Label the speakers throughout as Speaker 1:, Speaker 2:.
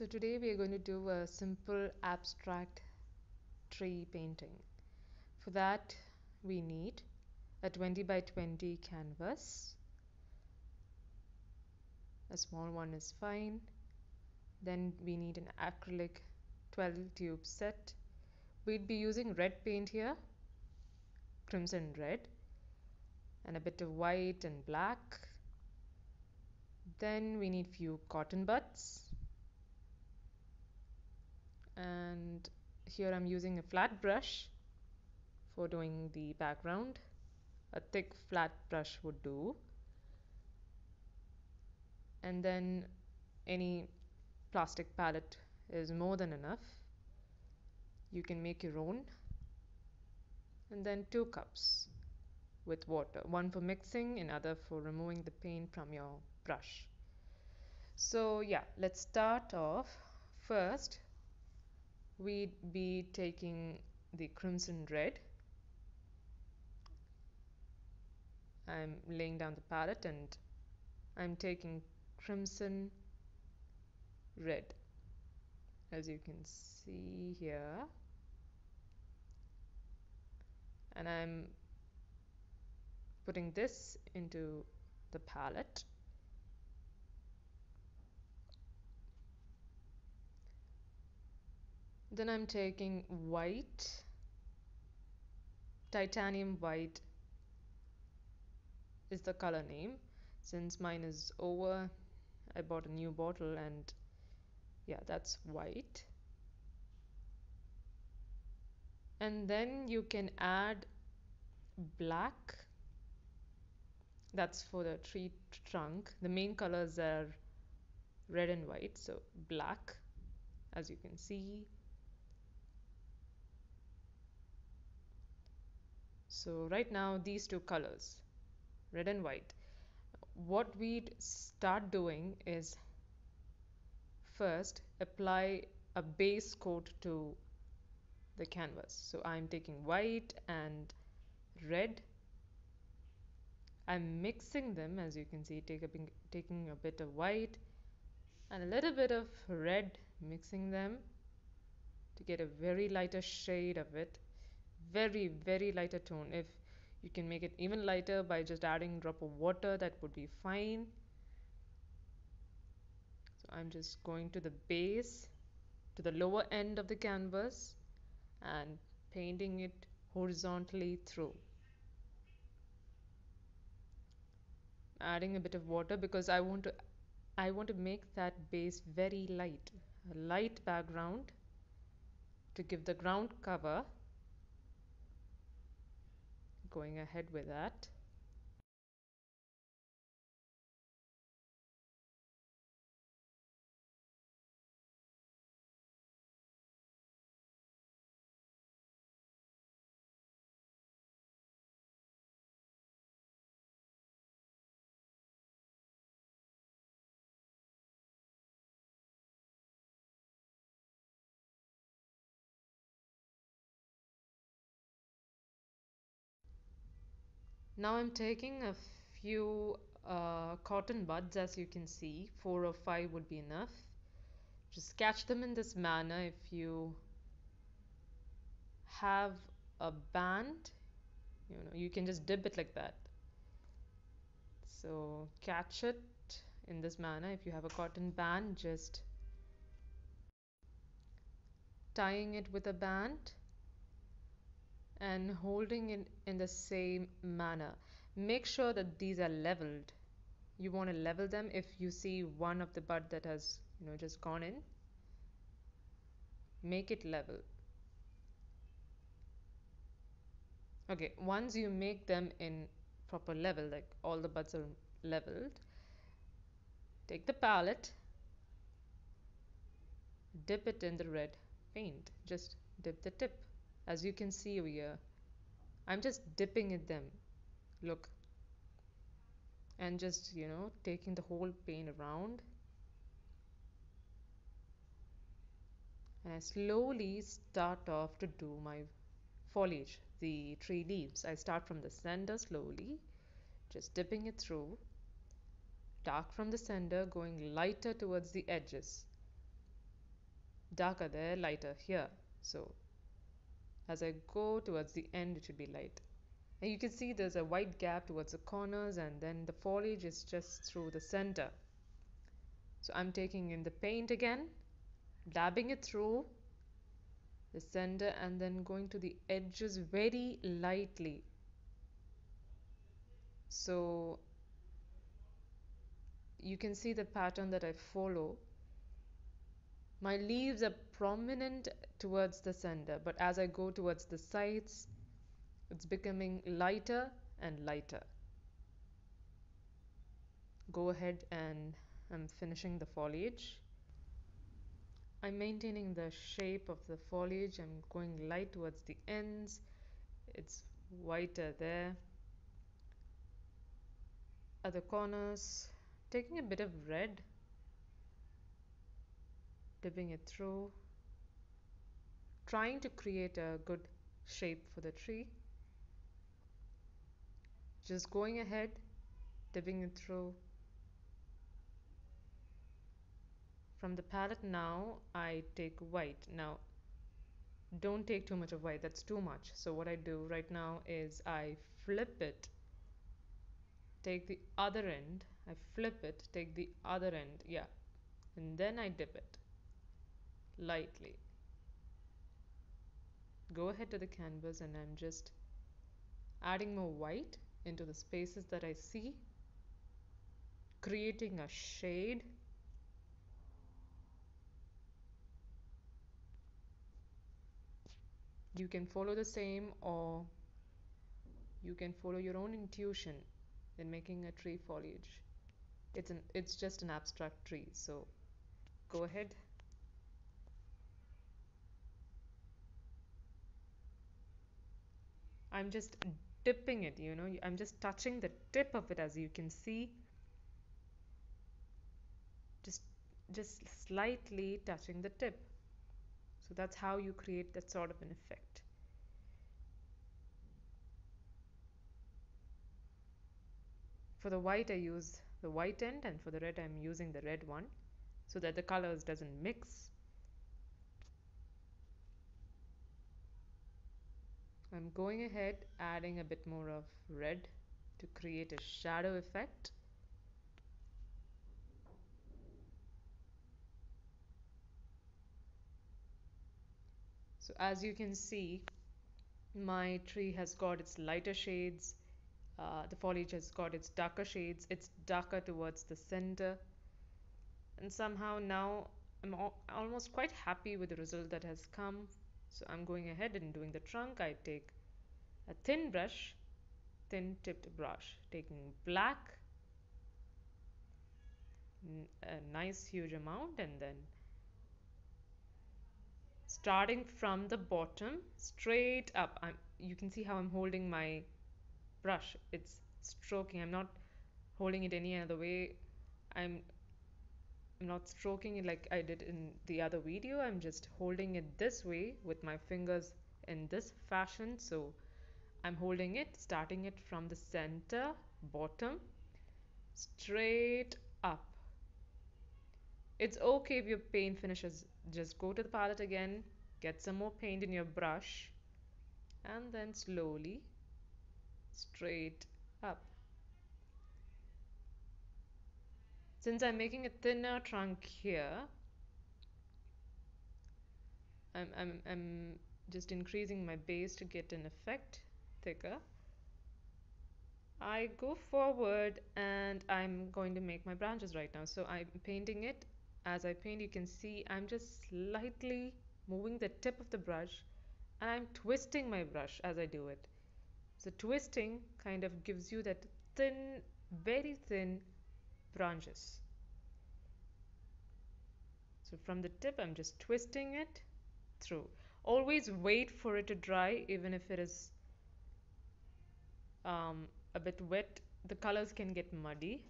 Speaker 1: So today we are going to do a simple abstract tree painting. For that we need a 20 by 20 canvas. A small one is fine. Then we need an acrylic 12 tube set. We'd be using red paint here, crimson red, and a bit of white and black. Then we need few cotton buds and here I'm using a flat brush for doing the background. A thick flat brush would do. And then any plastic palette is more than enough. You can make your own. And then two cups with water one for mixing another for removing the paint from your brush. So yeah let's start off. First we'd be taking the crimson red. I'm laying down the palette and I'm taking crimson red. As you can see here. And I'm putting this into the palette then I'm taking white titanium white is the color name. Since mine is over I bought a new bottle and yeah that's white. And then you can add black. That's for the tree trunk. The main colors are red and white so black as you can see so right now these two colors red and white what we'd start doing is first apply a base coat to the canvas. So I'm taking white and red. I'm mixing them as you can see take a, taking a bit of white and a little bit of red mixing them to get a very lighter shade of it very very lighter tone. If you can make it even lighter by just adding a drop of water that would be fine. So I'm just going to the base to the lower end of the canvas and painting it horizontally through. Adding a bit of water because I want to I want to make that base very light. A light background to give the ground cover going ahead with that. Now I'm taking a few uh, cotton buds as you can see, four or five would be enough. Just catch them in this manner if you have a band, you know, you can just dip it like that. So catch it in this manner. If you have a cotton band, just tying it with a band and holding it in the same manner. Make sure that these are leveled. You want to level them if you see one of the bud that has you know just gone in. Make it level. Okay, once you make them in proper level, like all the buds are leveled, take the palette, dip it in the red paint. Just dip the tip as you can see over here uh, I'm just dipping in them. Look. And just you know taking the whole paint around. And I slowly start off to do my foliage the tree leaves. I start from the center slowly just dipping it through. Dark from the center going lighter towards the edges. Darker there lighter here. So as I go towards the end it should be light. And you can see there's a white gap towards the corners and then the foliage is just through the center. So I'm taking in the paint again dabbing it through the center and then going to the edges very lightly. So you can see the pattern that I follow my leaves are prominent towards the center but as I go towards the sides it's becoming lighter and lighter. Go ahead and I'm finishing the foliage. I'm maintaining the shape of the foliage. I'm going light towards the ends. It's whiter there. At the corners taking a bit of red dipping it through trying to create a good shape for the tree. Just going ahead dipping it through. From the palette now I take white. Now don't take too much of white that's too much. So what I do right now is I flip it take the other end I flip it take the other end yeah and then I dip it lightly. Go ahead to the canvas and I'm just adding more white into the spaces that I see creating a shade. You can follow the same or you can follow your own intuition in making a tree foliage. It's an it's just an abstract tree so go ahead I'm just dipping it you know I'm just touching the tip of it as you can see. Just just slightly touching the tip. So that's how you create that sort of an effect. For the white I use the white end and for the red I'm using the red one so that the colors doesn't mix I'm going ahead adding a bit more of red to create a shadow effect. So as you can see my tree has got its lighter shades uh, the foliage has got its darker shades it's darker towards the center. And somehow now I'm almost quite happy with the result that has come so I'm going ahead and doing the trunk. I take a thin brush thin tipped brush taking black a nice huge amount and then starting from the bottom straight up. I'm, you can see how I'm holding my brush. It's stroking. I'm not holding it any other way. I'm I'm not stroking it like I did in the other video. I'm just holding it this way with my fingers in this fashion. So I'm holding it starting it from the center bottom straight up. It's okay if your paint finishes. Just go to the palette again get some more paint in your brush and then slowly straight up since I'm making a thinner trunk here I'm, I'm, I'm just increasing my base to get an effect thicker. I go forward and I'm going to make my branches right now. So I'm painting it as I paint. You can see I'm just slightly moving the tip of the brush and I'm twisting my brush as I do it. So twisting kind of gives you that thin very thin branches. So from the tip I'm just twisting it through. Always wait for it to dry even if it is um, a bit wet. The colors can get muddy.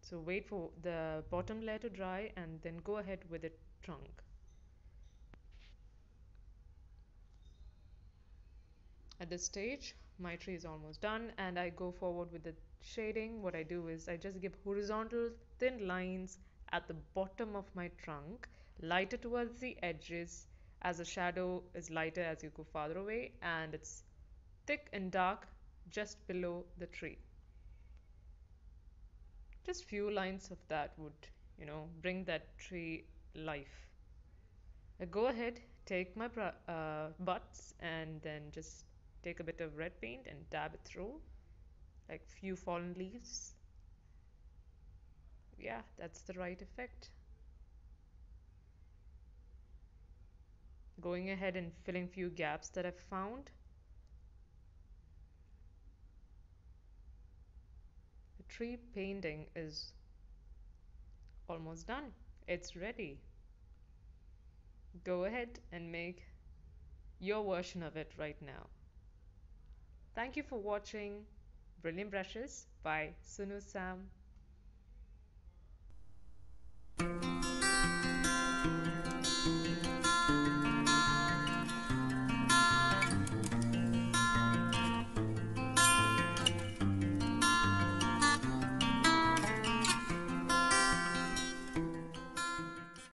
Speaker 1: So wait for the bottom layer to dry and then go ahead with the trunk. At this stage my tree is almost done and I go forward with the shading what I do is I just give horizontal thin lines at the bottom of my trunk lighter towards the edges as the shadow is lighter as you go farther away and it's thick and dark just below the tree. Just few lines of that would, you know, bring that tree life. I go ahead, take my uh, butts and then just take a bit of red paint and dab it through like few fallen leaves. Yeah, that's the right effect. Going ahead and filling few gaps that I've found. The tree painting is almost done. It's ready go ahead and make your version of it right now. Thank you for watching Brilliant Brushes by Sunu Sam.